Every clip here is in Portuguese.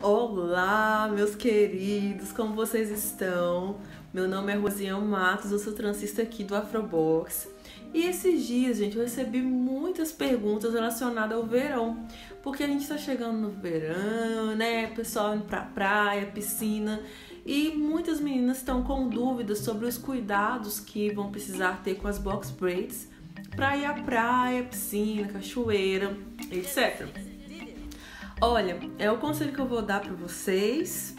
Olá, meus queridos, como vocês estão? Meu nome é Rosiane Matos, eu sou transista aqui do Afrobox. E esses dias, gente, eu recebi muitas perguntas relacionadas ao verão, porque a gente tá chegando no verão, né? Pessoal indo pra praia, piscina, e muitas meninas estão com dúvidas sobre os cuidados que vão precisar ter com as box braids para ir à praia, piscina, cachoeira, etc. Olha, é o conselho que eu vou dar para vocês.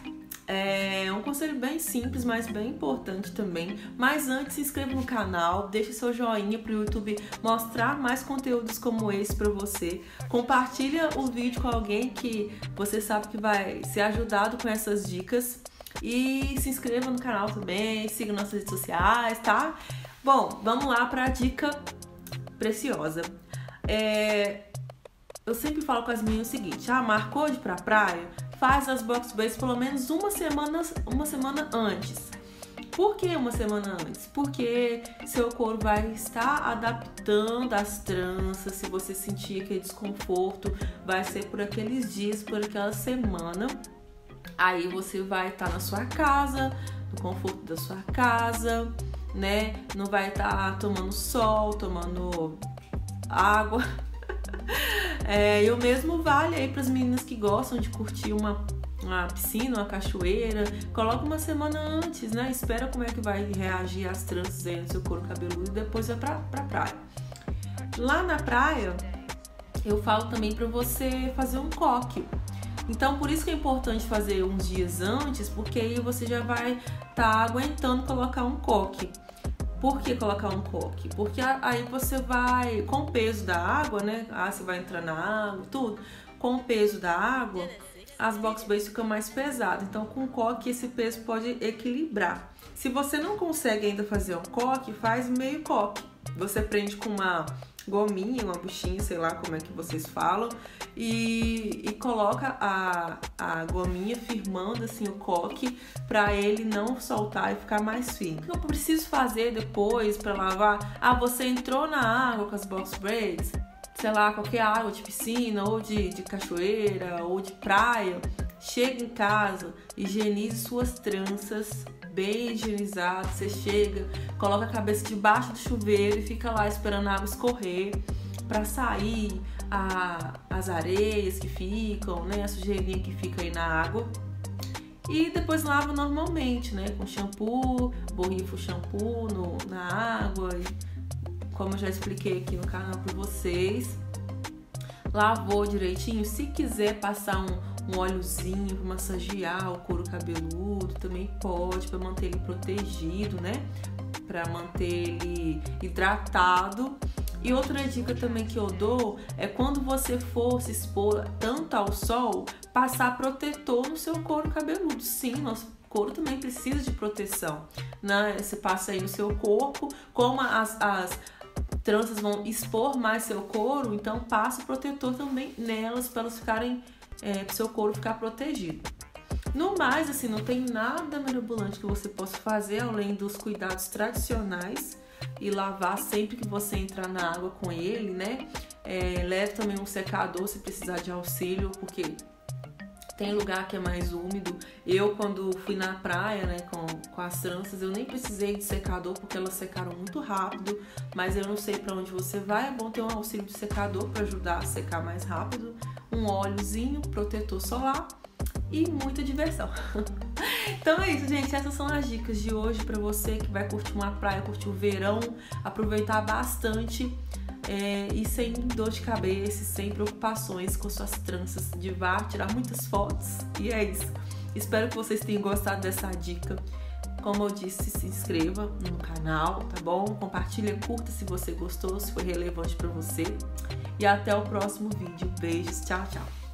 É um conselho bem simples, mas bem importante também. Mas antes, se inscreva no canal, deixe seu joinha para o YouTube mostrar mais conteúdos como esse para você. Compartilha o vídeo com alguém que você sabe que vai ser ajudado com essas dicas. E se inscreva no canal também, siga nossas redes sociais, tá? Bom, vamos lá para a dica preciosa. É, eu sempre falo com as meninas o seguinte: ah, marcou de ir pra praia? Faz as box braids pelo menos uma semana, uma semana antes. Por que uma semana antes? Porque seu couro vai estar adaptando as tranças. Se você sentir aquele desconforto, vai ser por aqueles dias, por aquela semana. Aí você vai estar na sua casa, no conforto da sua casa, né? Não vai estar tomando sol, tomando água. É, e o mesmo vale aí para as meninas que gostam de curtir uma, uma piscina, uma cachoeira. Coloca uma semana antes, né? Espera como é que vai reagir as tranças aí no seu couro cabeludo e depois vai pra, pra praia. Lá na praia, eu falo também para você fazer um coque. Então, por isso que é importante fazer uns dias antes, porque aí você já vai estar tá aguentando colocar um coque. Por que colocar um coque? Porque aí você vai, com o peso da água, né? Ah, você vai entrar na água, tudo. Com o peso da água, as box braids ficam mais pesadas. Então, com o coque, esse peso pode equilibrar. Se você não consegue ainda fazer um coque, faz meio coque. Você prende com uma gominha, uma buchinha, sei lá como é que vocês falam, e, e coloca a, a gominha firmando assim o coque para ele não soltar e ficar mais firme. O que eu preciso fazer depois para lavar? Ah, você entrou na água com as box braids, sei lá, qualquer água de piscina ou de, de cachoeira ou de praia, chega em casa, higienize suas tranças bem higienizado. Você chega, coloca a cabeça debaixo do chuveiro e fica lá esperando a água escorrer para sair a, as areias que ficam, né, a sujeirinha que fica aí na água. E depois lava normalmente, né, com shampoo, borrifa o shampoo no, na água, como eu já expliquei aqui no canal para vocês. Lavou direitinho. Se quiser passar um, um óleozinho para massagear o couro cabeludo, também pode para manter ele protegido, né? Para manter ele hidratado. E outra dica também que eu dou é quando você for se expor tanto ao sol, passar protetor no seu couro cabeludo. Sim, nosso couro também precisa de proteção, né? Você passa aí no seu corpo, como as, as tranças vão expor mais seu couro, então passa o protetor também nelas para elas ficarem é, para seu couro ficar protegido. No mais, assim, não tem nada mirabolante que você possa fazer além dos cuidados tradicionais e lavar sempre que você entrar na água com ele, né? É, leve também um secador se precisar de auxílio, porque tem lugar que é mais úmido. Eu, quando fui na praia, né, com, com as tranças, eu nem precisei de secador porque elas secaram muito rápido. Mas eu não sei para onde você vai, é bom ter um auxílio de secador para ajudar a secar mais rápido. Um óleozinho, protetor solar e muita diversão. então é isso, gente. Essas são as dicas de hoje para você que vai curtir uma praia, curtir o verão, aproveitar bastante é, e sem dor de cabeça, sem preocupações com suas tranças de VAR, tirar muitas fotos. E é isso. Espero que vocês tenham gostado dessa dica. Como eu disse, se inscreva no canal, tá bom? Compartilha, curta se você gostou, se foi relevante para você. E até o próximo vídeo. Beijos, tchau, tchau.